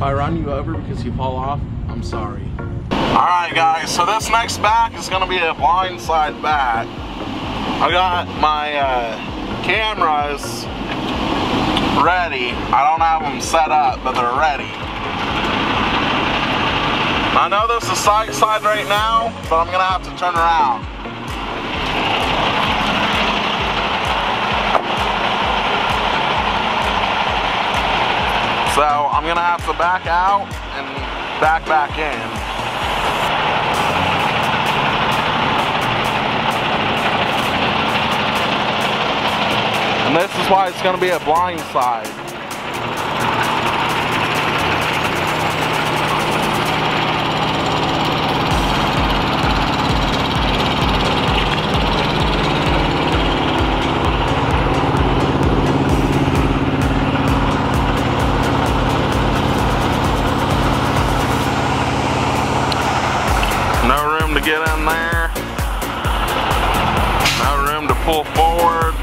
If I run you over because you fall off, I'm sorry. Alright guys, so this next back is going to be a blindside back. I got my uh, cameras ready. I don't have them set up, but they're ready. I know this is side side right now, but I'm going to have to turn around. So I'm gonna have to back out and back back in. And this is why it's gonna be a blind side. To get in there. No room to pull forward.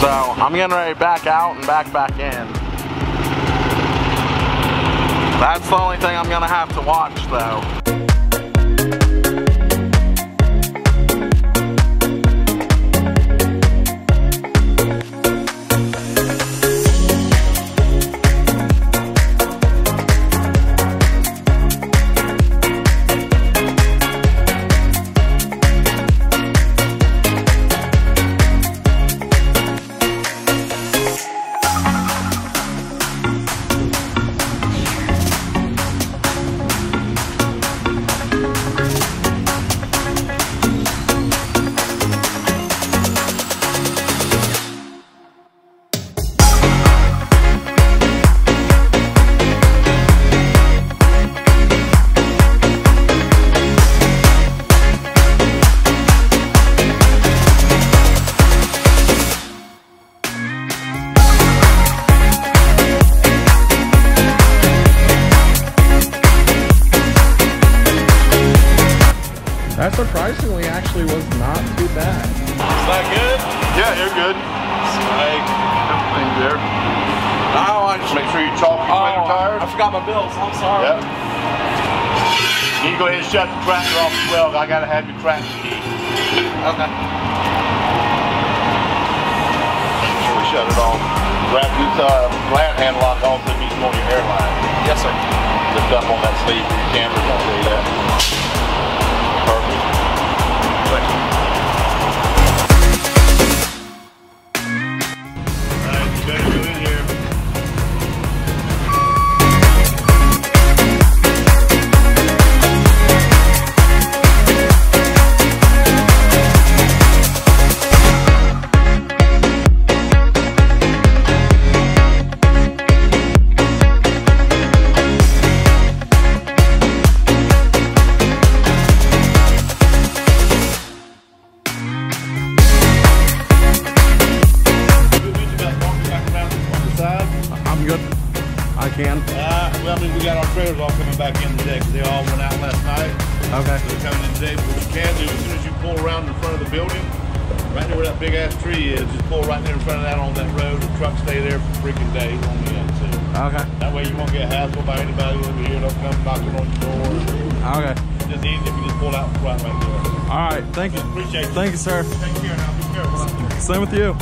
So I'm getting ready to back out and back back in. That's the only thing I'm gonna have to watch though. That surprisingly actually was not too bad. Is that good? Yeah, you're good. Like, Everything's there. Now I Make sure you chock your winter tires. I forgot my bills. I'm sorry. Yep. You can go ahead and shut the tractor off as well. I gotta have your tractor key. Okay. Before we shut it off. Grab this uh, glad hand lock also needs on your airline. Yes, sir. Lift up on that sleeve for your cameras. Better I'm good. I can. uh, well, I mean, we got our trailers all coming back in today because they all went out last night. Okay. So they're coming in today. But what you can do, as soon as you pull around in front of the building, right there where that big ass tree is, just pull right there in front of that on that road. The trucks stay there for freaking days on the end too. Okay. That way you won't get hassled by anybody over here. They'll come knocking on your door. Okay. It's just easy if you just pull out right right there. All right. Thank you. Appreciate you. Thank you, sir. Take care now. Be careful. Same with you.